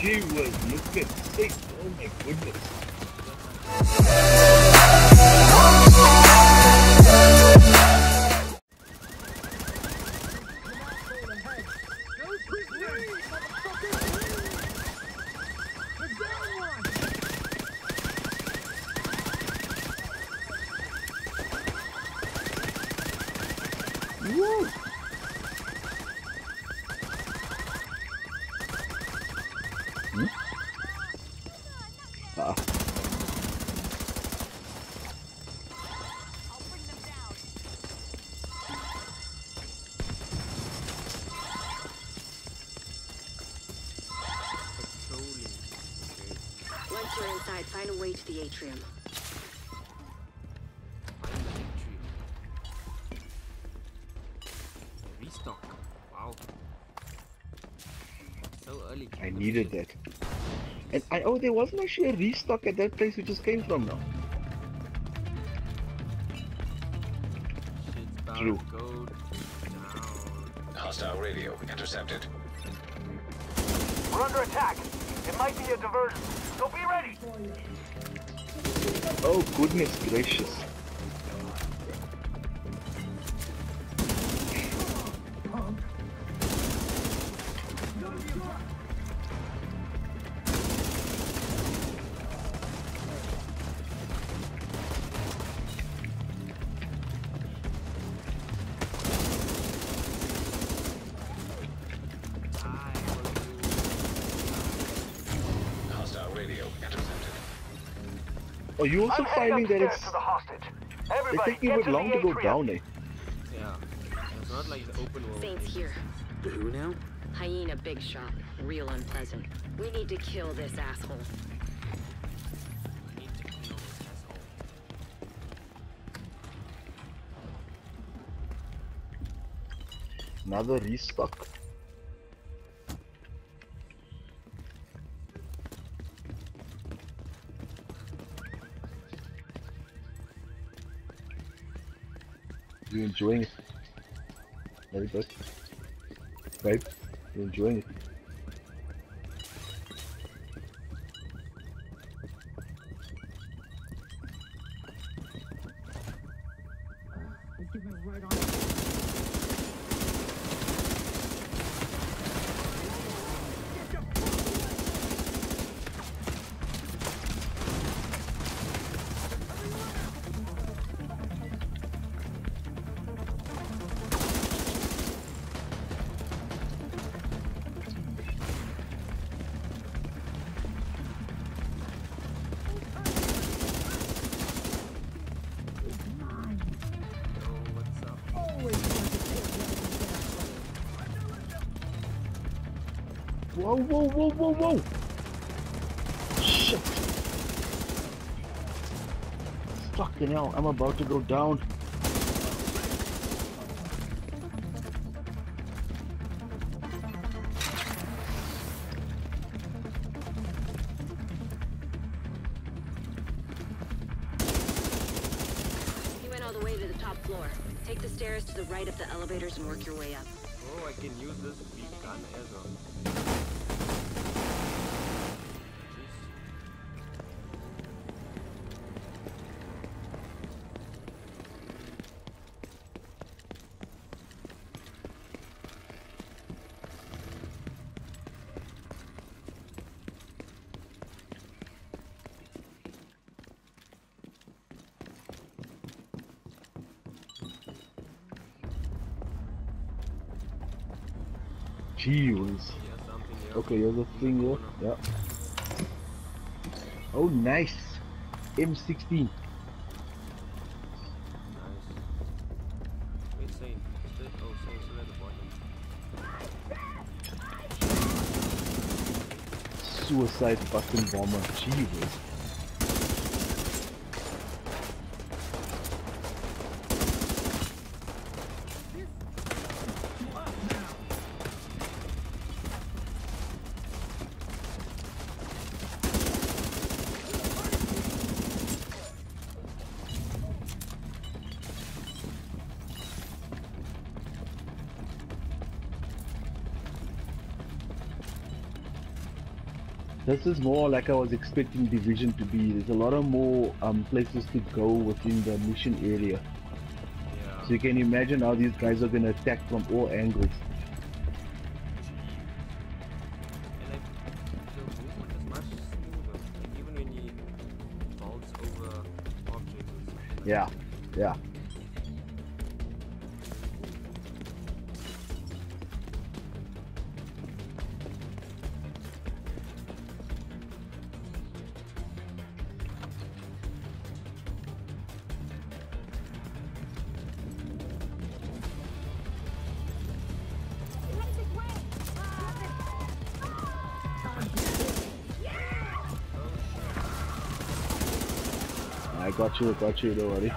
Gee whiz, look at. Oh my goodness. Once you're find a way to the atrium. Find the entry. Restock. Wow. So early. I needed that. And I oh there wasn't actually a restock at that place we just came from now. True. to go. Hostile radio intercepted. We're under attack. It might be a diversion, so be ready. Oh goodness gracious. Are you also I'm finding that upstairs it's to the hostage. they Everybody, take you a bit long to go down eh? Yeah. It's not like the open world. Saints here. Who now? Hyena big shot. Real unpleasant. We need to kill this asshole. Need to kill this asshole. Another restock. You enjoying it? Very good. Right? you're enjoying it? Yo, Whoa, whoa, whoa, whoa, whoa! Shit! Fucking hell, I'm about to go down. You went all the way to the top floor. Take the stairs to the right of the elevators and work your way up. Oh, I can use this Gee. Okay, here's a thing here. Yeah. Oh, nice. M16. Nice. Wait, Saint. Is this? Oh, Saint's still at the bottom. Suicide fucking bomber. Whiz. This is more like I was expecting Division to be. There's a lot of more um, places to go within the mission area. Yeah. So you can imagine how these guys are going to attack from all angles. Yeah, like, You, don't worry.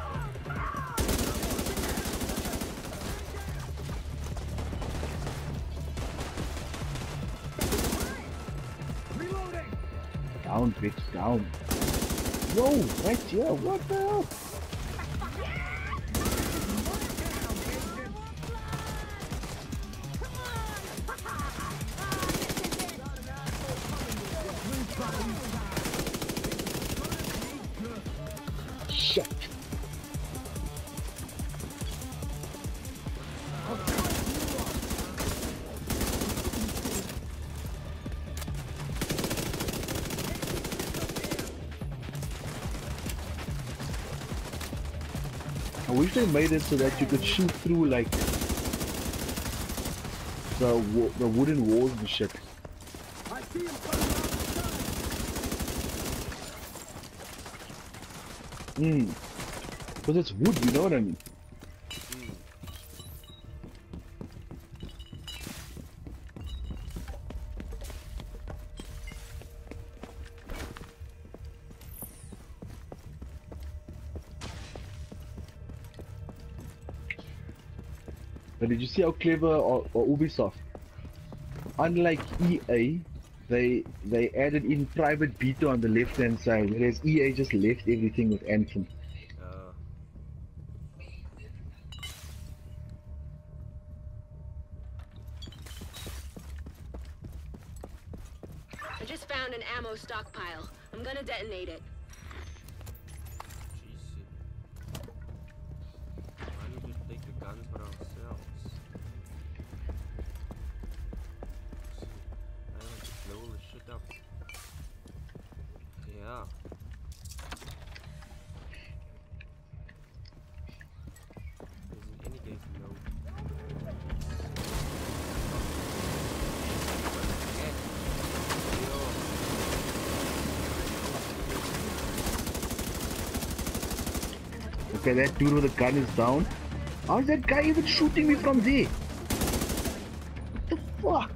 Down, bitch, down. Whoa, right here, what the hell? Wish they made it so that you could shoot through like the the wooden walls and shit. Hmm. Because it's wood, you know what I mean? Did you see how clever or, or Ubisoft? Unlike EA, they they added in private beta on the left hand side, whereas EA just left everything with Anthem. I just found an ammo stockpile. I'm gonna detonate it. Okay, that dude with the gun is down. How's that guy even shooting me from there? What the fuck?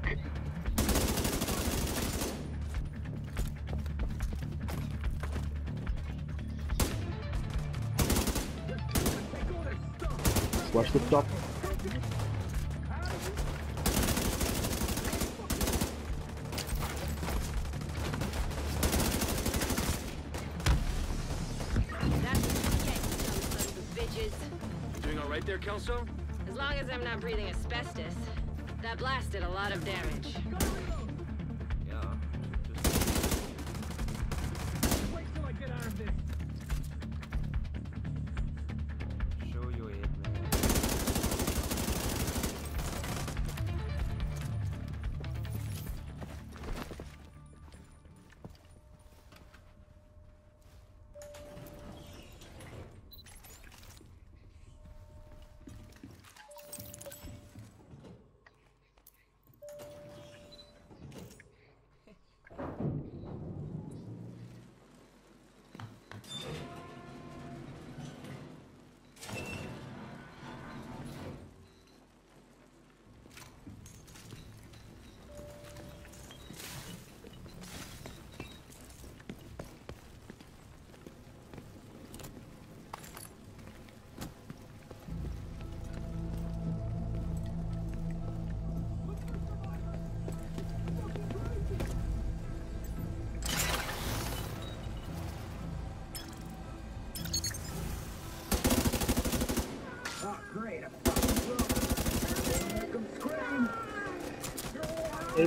Watch the top. I'm not breathing asbestos. That blast did a lot of damage.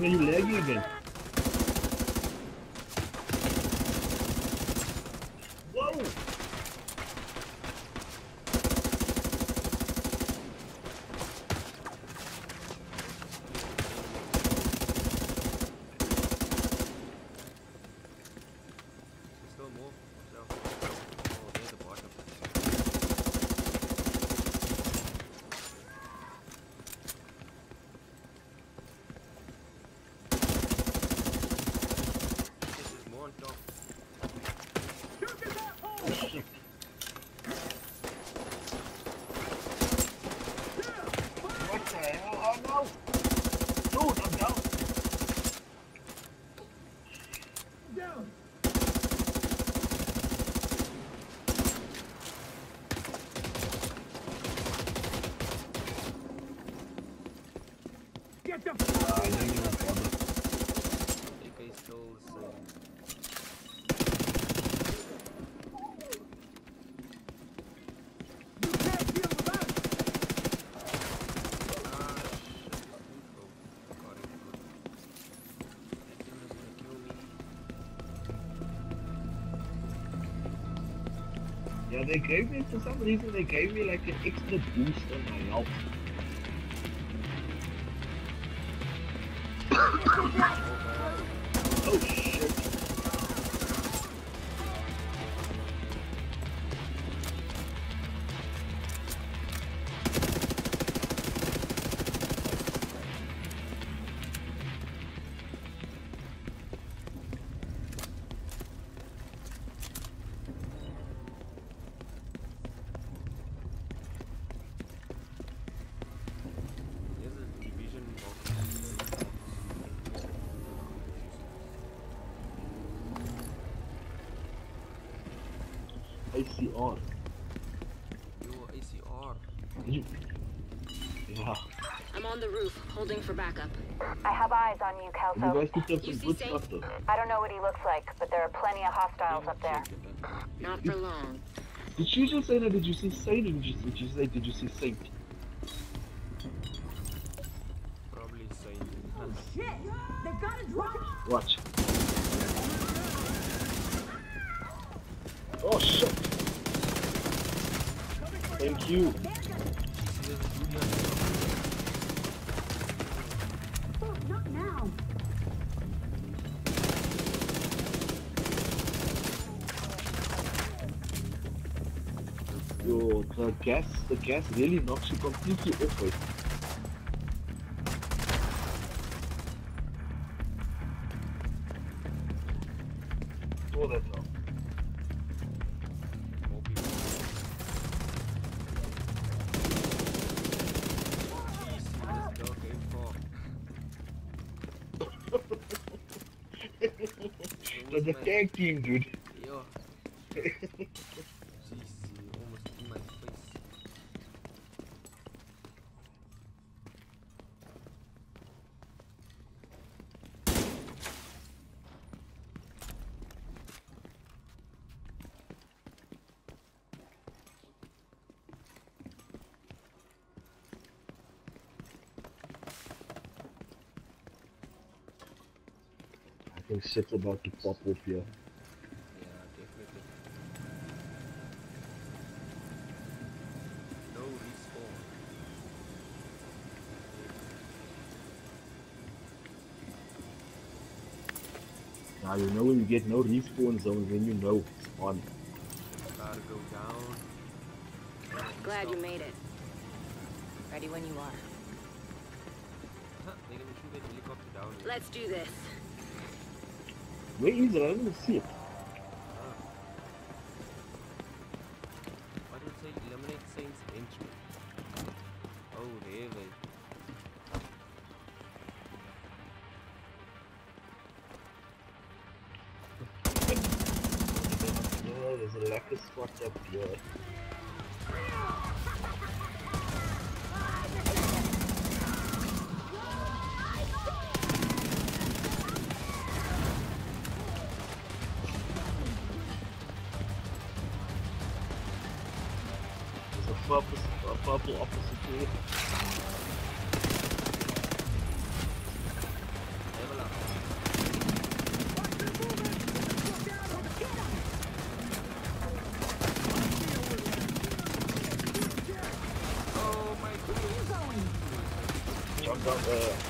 Man, you laggy again. Yeah, they gave me, for some reason, they gave me like an extra boost on my health. ACR. Yo, ACR. You? Yeah. I'm on the roof, holding for backup. I have eyes on you, You Kelso. guys picked up You some see good stuff though. I don't know what he looks like, but there are plenty of hostiles up there. Not for long. Did you just say that? Did you see Saint or did you, did you say, did you see Saint? Probably Oh Shit! They got a drop! Watch. Oh shit! Thank you. Yo, the gas, the gas really knocks you completely off. That's a tag team, dude. Yo. Jeez, he almost in my face. I think shit's about to pop up here. Yeah, definitely. No respawn. Now you know when you get no respawn zones, then you know it's on. Gotta go down. Glad you made it. Ready when you are. Huh, They're gonna shoot that helicopter down. here. Let's do this. Where is it? I don't see it. Why did it say eliminate Saints henchmen? Oh, there they. No, there's a lack of spots up here. There's a purple, opposite up. Oh my goodness. Jump down there.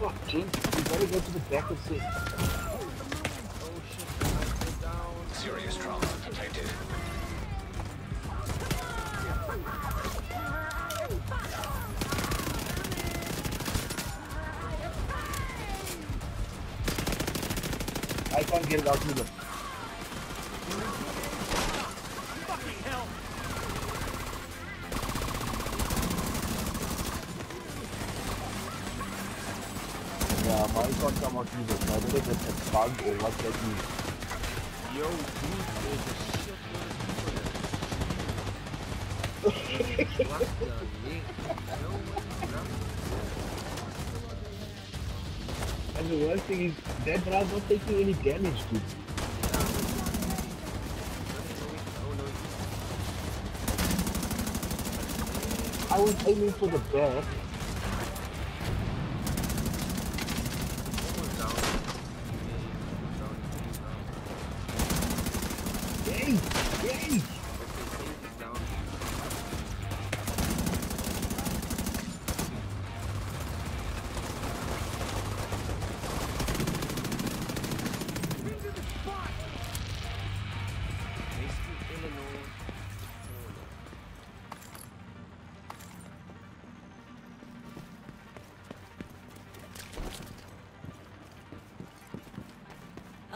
Fuck, James, better go to the back of the... Oh shit, down. Serious trauma detected. I can't get it out of the... mine can't come out I don't know if it's a bug or what that means. Yo, dude, there's a shit ton of people what the? No one. And the worst thing is, that round not taking any damage, dude. I was aiming for the back.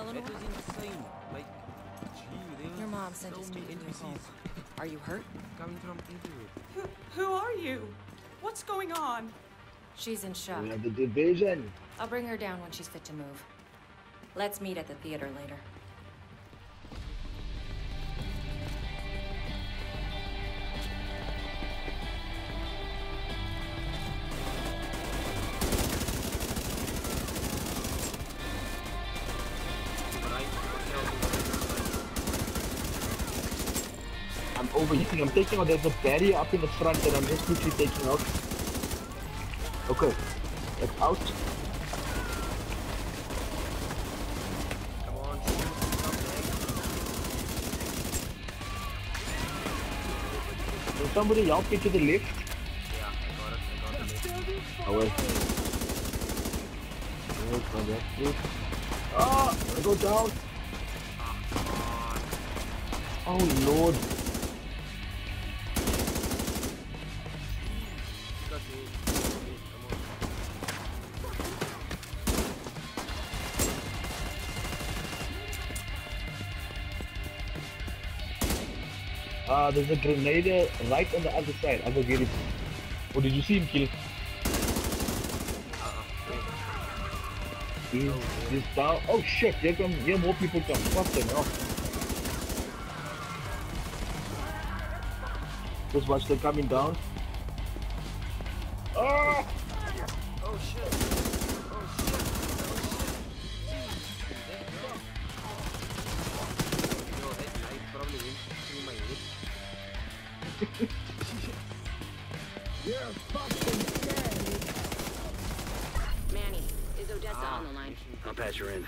Eleanor? That was insane. Like, gee, Your mom sent so us to many get you NPCs home. Are you hurt? coming from everywhere. Who, who are you? What's going on? She's in shock. We have the division. I'll bring her down when she's fit to move. Let's meet at the theater later. Do I'm taking out. There's a barrier up in the front that I'm just quickly taking out. Okay. That's out. Come on, shoot. Come back. Can somebody help me to the left? Yeah, I got it. I got the left. Oh wait. Wait, my bad. Ah! I go down. Oh lord. Ah, there's a grenade right on the other side. I'll go get it. Oh, did you see him kill? Uh-uh. He's, he's down. Oh shit, here come, here more people come. Fuck them hell. Just watch them coming down. Ah! Oh shit. Oh shit. Oh shit. Yo, that light probably went through my head. Manny, is Odessa Ah, on the line? I'll patch her in.